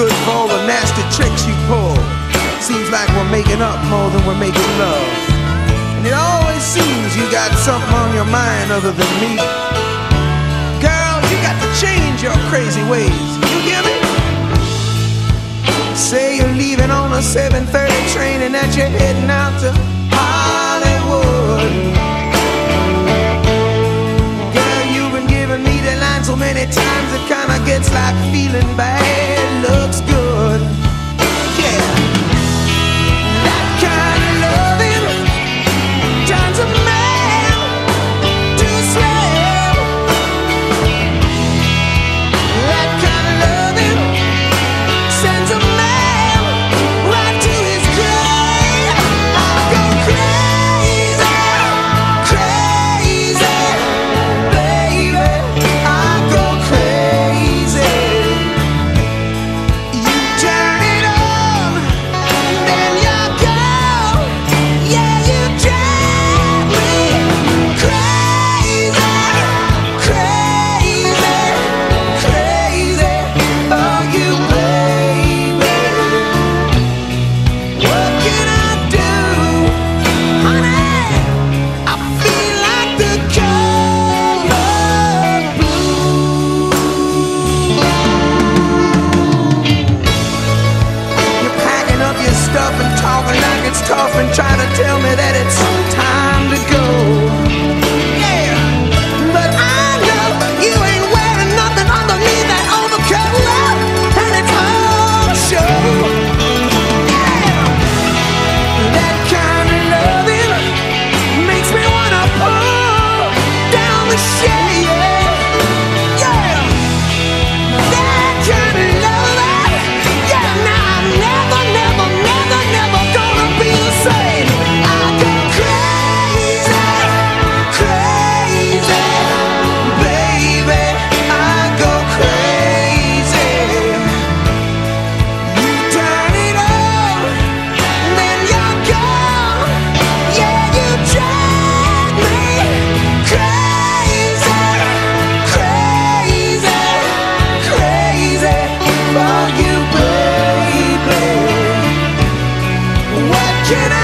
good for all the nasty tricks you pull. Seems like we're making up more than we're making love. And it always seems you got something on your mind other than me. Girl, you got to change your crazy ways. You hear me? Say you're leaving on a 7:30 train and that you're heading out to Hollywood. Girl, you've been giving me the line so many times it kinda gets like feeling bad looks good. off and try to tell me that it's Can I